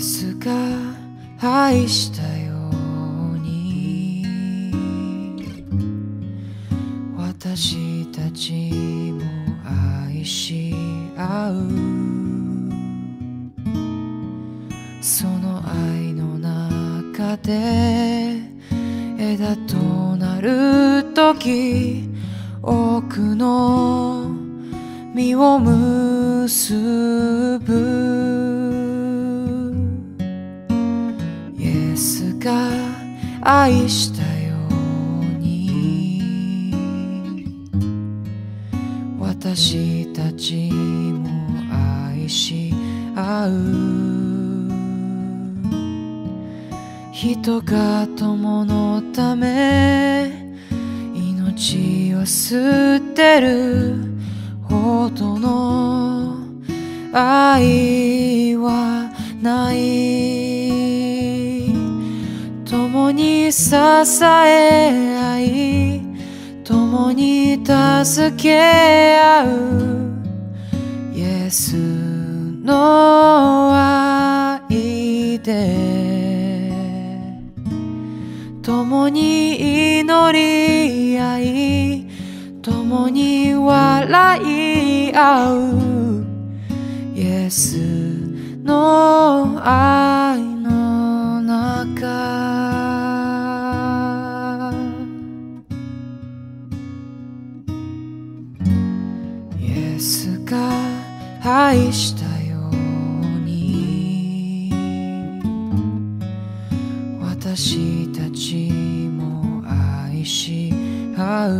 スが愛したように。私たちも愛し合う。その愛の中で枝となる時多くの実を結ぶ。愛したように私たちも愛し合う。人が友のため命を捨てる。ほどの愛。支え合い共に助け合う。イエスの愛で共に祈り合い共に笑い合う。イエスの愛愛したように。私たちも愛し合う。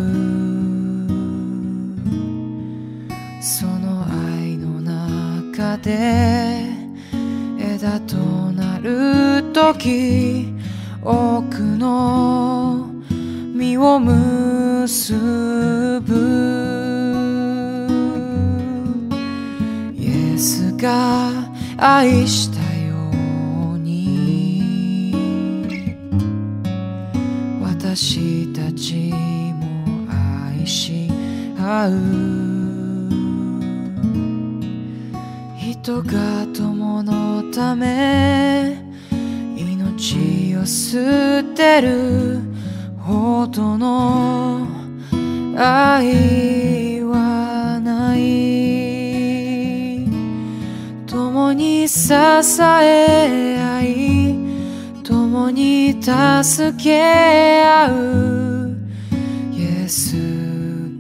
その愛の中で枝となる時多くの実を結ぶ。イエスが愛したように。私たちも愛し合う。人が友のため命を捨てるほどの愛。支え合い共に助け合うイエス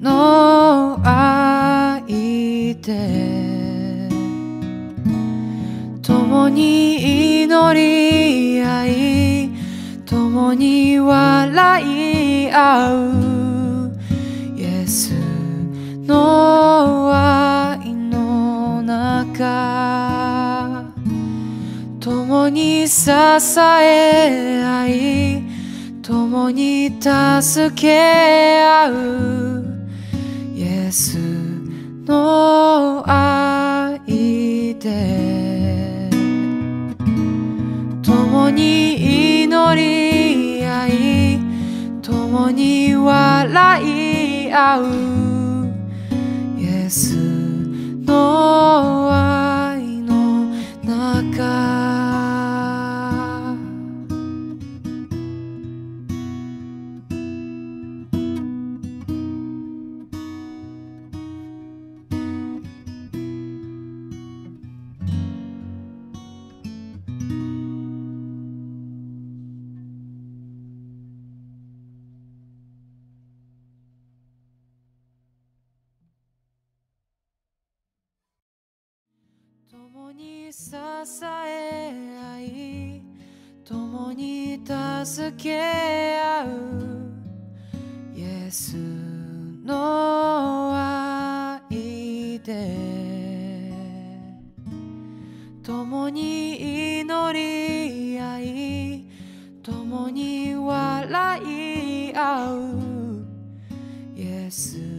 の愛で共に祈り合い。共に笑い合う。に支え合い共に助け合う。イエスの愛で共に祈り合い共に笑い合う。イエス共に支え合い共に助け合う。イエスの愛で共に祈り合い共に笑い合う。イエス